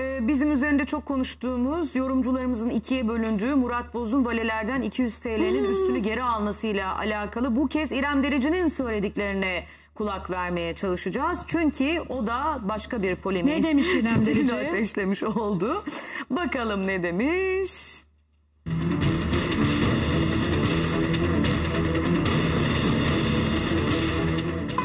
e, bizim üzerinde çok konuştuğumuz yorumcularımızın ikiye bölündüğü Murat Boz'un valelerden 200 TL'nin üstünü geri almasıyla alakalı bu kez İrem Derici'nin söylediklerine kulak vermeye çalışacağız. Çünkü o da başka bir polemiği Ne demiş İrem Derici? ateşlemiş oldu. Bakalım ne demiş?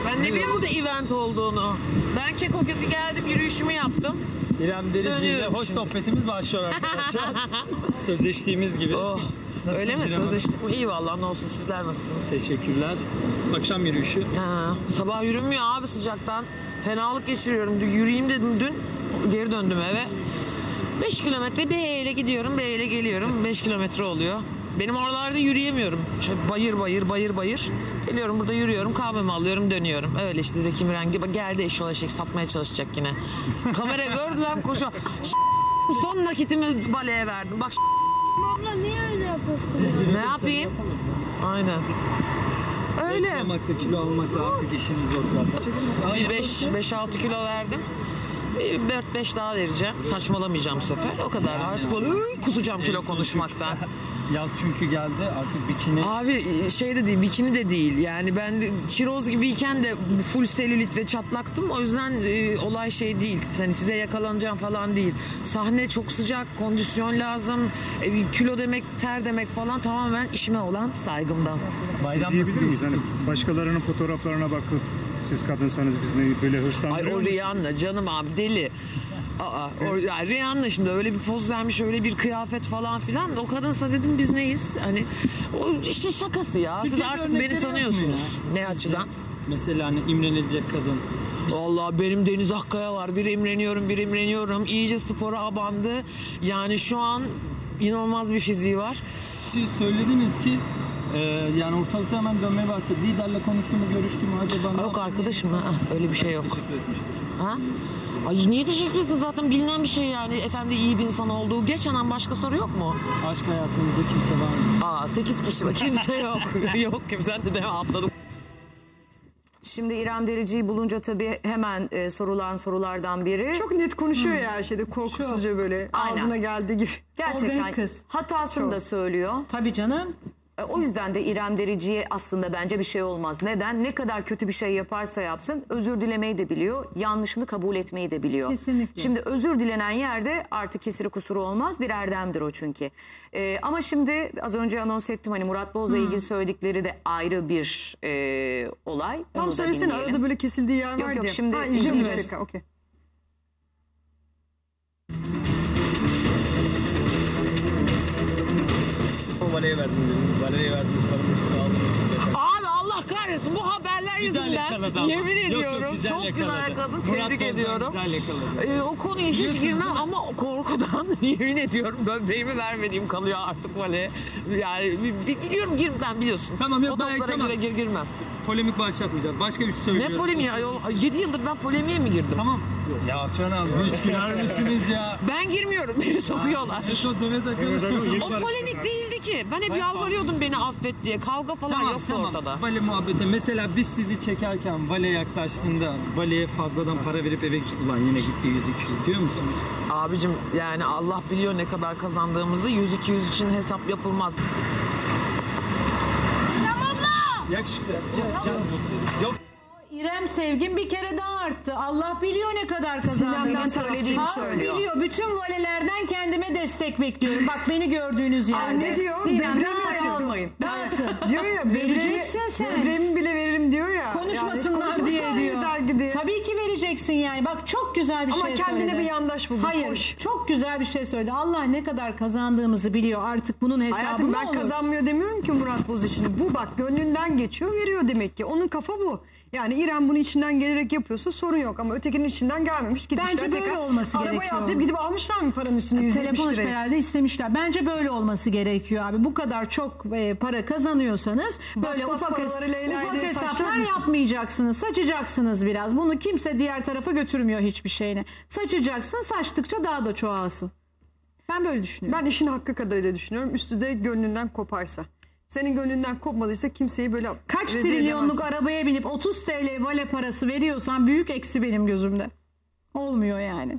Ben ne bileyim burada event olduğunu. Ben keko kötü geldim yürüyüşümü yaptım. İrem Derici ile Dönüyorum hoş şimdi. sohbetimiz başlıyor arkadaşlar. Sözleştiğimiz gibi. Oh. Nasılsınız Öyle mi? İrem Hanım? Sözleştik mi? İyi vallahi ne olsun sizler nasılsınız? Teşekkürler. Akşam yürüyüşü. Ha, sabah yürünmüyor abi sıcaktan. Fenalık geçiriyorum. Dün Yürüyeyim dedim dün. Geri döndüm eve. 5 kilometre böyle gidiyorum, böyle geliyorum. 5 kilometre oluyor. Benim oralarda yürüyemiyorum. Şöyle bayır bayır bayır bayır. Geliyorum burada yürüyorum, kahvemi alıyorum, dönüyorum. Öyle işte Zeki Müren gibi geldi eşol eşek satmaya çalışacak yine. Kamera gördüler koşu. Son nakitimi baleye verdim. Bak Abla niye öyle yapıyorsun? ne yapayım? Aynen. Öyle. Zayıflamakta, kilo almakta artık işiniz yok zaten. Bir 5-6 kilo verdim. Bir 4-5 daha vereceğim. Saçmalamayacağım bu sefer. O kadar. Artık böyle "Iı, kusacağım kilo konuşmaktan. Yaz çünkü geldi artık bikini. Abi şey de değil, bikini de değil. Yani ben de çiroz gibiyken de full selülit ve çatlaktım. O yüzden e, olay şey değil. Hani size yakalanacağım falan değil. Sahne çok sıcak, kondisyon lazım. E, kilo demek, ter demek falan tamamen işime olan saygımdan. Bayram nasıl miyiz? geçti Hani başkalarının fotoğraflarına bakıp siz kadınsanız biz ne böyle Ay hırslandırıyor o musunuz? Rihanna canım abi deli. Aa, o, yani Rihanna şimdi öyle bir poz vermiş öyle bir kıyafet falan filan. O kadınsa dedim biz neyiz? Hani o işte şakası ya. Siz Türkiye'de artık beni örnekleri yok mu tanıyorsunuz. ya? Ne Sizce? açıdan? Mesela hani imrenilecek kadın. Vallahi benim Deniz Akkaya var. Bir imreniyorum, bir imreniyorum. İyice spora abandı. Yani şu an inanılmaz bir fiziği var. Siz söylediniz ki e, yani ortalıkta hemen dönmeye başladı. Liderle konuştu mu, görüştü mü acaba? Yok arkadaşım ha, öyle bir şey yok. Teşekkür etmiştim. Ha? Ay niye teşekkür etsin zaten bilinen bir şey yani. Efendi iyi bir insan olduğu. Geçenen başka soru yok mu? Aşk hayatınızda kimse var mı? Aa 8 kişi var. Kimse yok. yok kimse de de atladım. Şimdi İrem Derici'yi bulunca tabii hemen e, sorulan sorulardan biri. Çok net konuşuyor ya her şeyde korkusuzca böyle Aynen. ağzına geldiği gibi. gerçekten Organik kız. hatasını Çok. da söylüyor. Tabii canım. E, O yüzden de İrem Derici'ye aslında bence bir şey olmaz. Neden? Ne kadar kötü bir şey yaparsa yapsın özür dilemeyi de biliyor. Yanlışını kabul etmeyi de biliyor. Kesinlikle. Şimdi özür dilenen yerde artık kesiri kusuru olmaz. Bir erdemdir o çünkü. E, ama şimdi az önce anons ettim hani Murat Boz'la ilgili söyledikleri de ayrı bir e, olay. Onu Tam da söylesene dinleyelim. arada böyle kesildiği yer Yok, var yok, diye. şimdi ha, izleyeceğiz. okey. Valeye verdim dedim. Valeye verdiniz paranın üstüne aldınız. Abi Allah kahretsin bu haberler Güzel yakaladı yüzünden ama. yemin Yok, yok, ediyorum güzel çok yakaladı. güzel yakaladım Murat tebrik ediyorum. Güzel yakaladı. Ee, o konuya hiç girmem ama korkudan yemin ediyorum böbreğimi vermediğim kalıyor artık böyle. Yani bi- bi- biliyorum gir ben biliyorsun. Tamam, yok, o ben- toplara tamam. gir, gir girmem. Polemik başlatmayacağız. Başka bir şey söylüyorum. Ne polemiği ayol? 7 yıldır ben polemiğe mi girdim? Tamam. Ya canım. Üç güler misiniz ya? Ben girmiyorum beni sokuyorlar. Evet o Demet Akalın. O polemik değildi ki. Ben hep yalvarıyordum beni affet diye. Kavga falan Tamam yoktu tamam. ortada. Vale muhabbeti. Mesela biz sizi çekerken vale yaklaştığında valeye fazladan para verip eve. Ulan yine gitti 100-200 diyor musun? Abicim yani Allah biliyor ne kadar kazandığımızı 100-200 için hesap yapılmaz. Yakışıklı. Can, can. Yok. İrem sevgim bir kere daha arttı. Allah biliyor ne kadar kazandığını. Sinan'dan söylediğini Halk söylüyor. biliyor. Bütün valelerden kendime destek bekliyorum. Bak beni gördüğünüz yerde. ne diyor? Sinan'dan Böbreğimi pay atıyor. almayın. Dağıtın. Diyor ya Vereceksin sen. Böbreğimi bile veririm diyor ya. Konuşmasınlar Yani diye konuşmasınlar diyor. yeter diye. Tabii ki vereceksin yani. Bak çok güzel bir Ama şey kendine söyledi. bir yandaş bul. Hayır Koş. çok güzel bir şey söyledi. Allah ne kadar kazandığımızı biliyor. Artık bunun hesabı Hayatım ben olur? kazanmıyor demiyorum ki Murat Boz için. Bu bak gönlünden geçiyor veriyor demek ki. Onun kafa bu. Yani İrem bunu içinden gelerek yapıyorsa sorun yok ama ötekinin içinden gelmemiş. Gitmişler Bence böyle tekrar olması arabaya gerekiyor. atlayıp gidip almışlar mı paranın üstünü 170 Telefon liraya? herhalde istemişler. Bence böyle olması gerekiyor abi. Bu kadar çok e, para kazanıyorsanız böyle bas ufak, paraları Leyla ufak diye saçacak hesaplar mısın? yapmayacaksınız. Saçacaksınız biraz. Bunu kimse diğer tarafa götürmüyor hiçbir şeyini. Saçacaksın. Saçtıkça daha da çoğalsın. Ben böyle düşünüyorum. Ben işin hakkı kadarıyla düşünüyorum. Üstü de gönlünden koparsa. Senin gönlünden kopmadıysa kimseyi böyle Kaç rezil trilyonluk edemezsin. arabaya binip 30 TL vale parası veriyorsan büyük eksi benim gözümde. Olmuyor yani.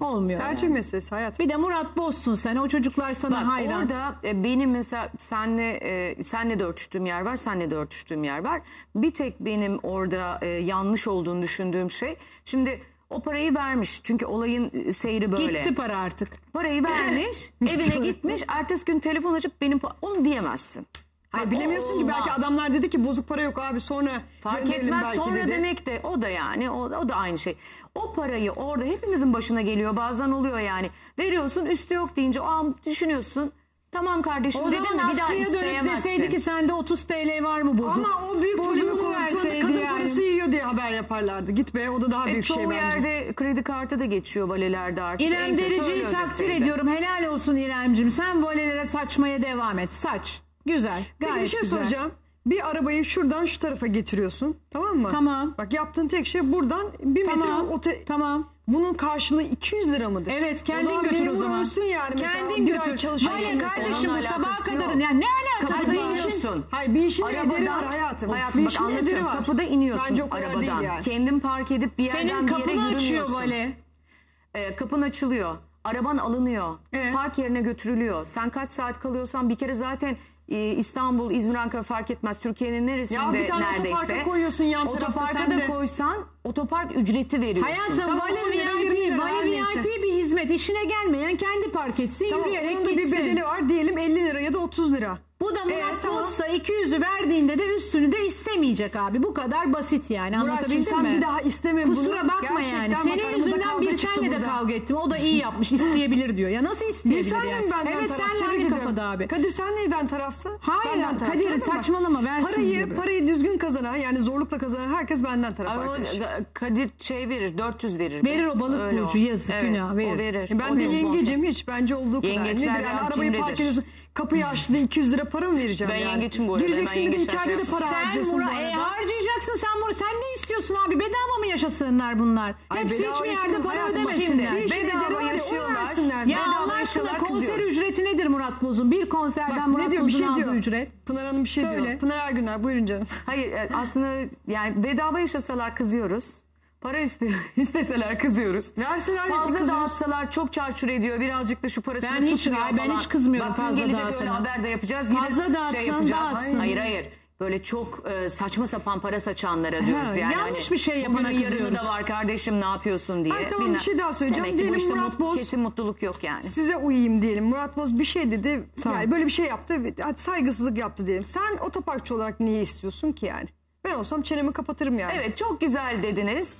Olmuyor Tercih yani. meselesi hayat. Bir de Murat Bozsun sen. O çocuklar sana Bak hayran. orada e, benim mesela senle e, senle de örtüştüğüm yer var, senle de örtüştüğüm yer var. Bir tek benim orada e, yanlış olduğunu düşündüğüm şey. Şimdi o parayı vermiş. Çünkü olayın seyri böyle. Gitti para artık. Parayı vermiş, evine gitmiş. Ertesi gün telefon açıp benim pa- onu diyemezsin. Hayır, bilemiyorsun ki belki olmaz. adamlar dedi ki bozuk para yok abi sonra Fark gönderelim etmez belki sonra dedi. demek de o da yani o, o da aynı şey. O parayı orada hepimizin başına geliyor bazen oluyor yani. Veriyorsun üstü yok deyince o an düşünüyorsun. Tamam kardeşim O dedim zaman de bir daha Aslı'ya dönüp isteyemezsin. deseydi ki sende 30 TL var mı bozuk? Ama o büyük problemi konusunda verseydi kadın yani. parası yiyor diye haber yaparlardı. Git be o da daha E, büyük çoğu şey bence. yerde kredi kartı da geçiyor valelerde artık. En İrem kötü Derici'yi takdir ödeseydi. ediyorum. Helal olsun İrem'cim. Sen volelere saçmaya devam et. Saç. Güzel. Gayet Peki bir şey güzel. soracağım. Bir arabayı şuradan şu tarafa getiriyorsun. Tamam mı? Tamam. Bak yaptığın tek şey buradan bir metre Tamam. ote... Tamam. Bunun karşılığı 200 lira mıdır? Evet kendin zaman götür o zaman. yani mesela. Kendin Bir ay götür. çalışıyorsun Hayır mesela. kardeşim Onunla bu sabaha alakası kadar. yok. Yani ne alakası var? iniyorsun. Hayır bir işin Arabadan- ederi var hayatım. Hayatım bir bak işin ederi anlatırım. var. Kapıda iniyorsun Bence o kadar arabadan. değil yani. Kendin park edip bir yerden Senin bir yere kapını açıyor yürümüyorsun. vale. E, kapın açılıyor. Araban alınıyor. Evet. Park yerine götürülüyor. Sen kaç saat kalıyorsan bir kere zaten e, İstanbul, İzmir, Ankara fark etmez. Türkiye'nin neresinde Ya bir tane neredeyse. otoparka koyuyorsun yan tarafta Otoparka sen da de. koysan otopark ücreti veriyorsun. Hayatım Tamam, vale 10 lira, 20 VIP, vale. VIP bir hizmet. İşine gelmeyen kendi park etsin, Tamam, yürüyerek da bir gitsin. bedeli var diyelim 50 lira ya da 30 lira. Bu da Murat Ee, tamam. Posta 200'ü verdiğinde de üstünü de istemeyecek abi. Bu kadar basit yani. Anlatabildim sen mi? bir daha isteme bunu. Kusura bakma Gerçekten yani. Senin yüzünden bir senle de kavga ettim. O da iyi yapmış. isteyebilir diyor. Ya nasıl isteyebilir Bir sen de yani? mi benden Evet senle aynı kafada abi. Kadir sen neyden tarafsın? Hayır, Benden taraf. Kadir, saçmalama, versin Parayı, gibi. parayı düzgün kazanan yani zorlukla kazanan herkes benden taraf Ama arkadaş. Kadir şey verir 400 verir. Verir o balık Öyle burcu, yazık, günah, verir. O verir. Ben O de yengecim hiç bence olduğu kadar. Yengeçler Nedir yani arabayı park ediyorsun kapıyı açtı da 200 lira para mı vereceğim Ben yani? yengeçim bu arada, Gireceksin bir de içeride de para Sen harcıyorsun Murat, bu e, arada. harcayacaksın sen Murat. Sen ne istiyorsun abi? Bedava mı yaşasınlar bunlar? Ay, Hepsi hiçbir yerde para ödemesinler. bir Bedava yaşıyorlar. Ya Bedava Allah aşkına konser ücreti nedir Murat Boz'un? Bir konserden Bak Murat ne diyor bir Boz'un şey aldığı diyor. ücret. Pınar Hanım bir şey Söyle. diyor. Pınar Ergüner buyurun canım. Hayır e, aslında yani bedava yaşasalar kızıyoruz. Para üstü isteseler kızıyoruz. Verseler Fazla kızıyoruz. dağıtsalar çok çarçur ediyor. Birazcık da şu parasını Ben hiç- tutmuyor hayır, ben falan. hiç kızmıyorum Bak, fazla gelecek öyle dağıtana. haber de yapacağız. Yine Fazla dağıtsan şey yapacağız. dağıtsın. Hayır hayır. Böyle çok e, saçma sapan para saçanlara diyoruz Ha, yani. yanlış Hani bir şey yapana bugünün yarını kızıyoruz. da var kardeşim ne yapıyorsun diye. Ay, tamam, bir şey daha söyleyeceğim. Demek ki bu Diyelim işte Murat mut- Boz- kesin mutluluk yok yani. Size uyayım diyelim. Murat Boz bir şey dedi. Ol. Yani böyle bir şey yaptı. Hadi saygısızlık yaptı diyelim. Sen otoparkçı olarak niye istiyorsun ki yani? Ben olsam çenemi kapatırım yani. Evet çok güzel dediniz.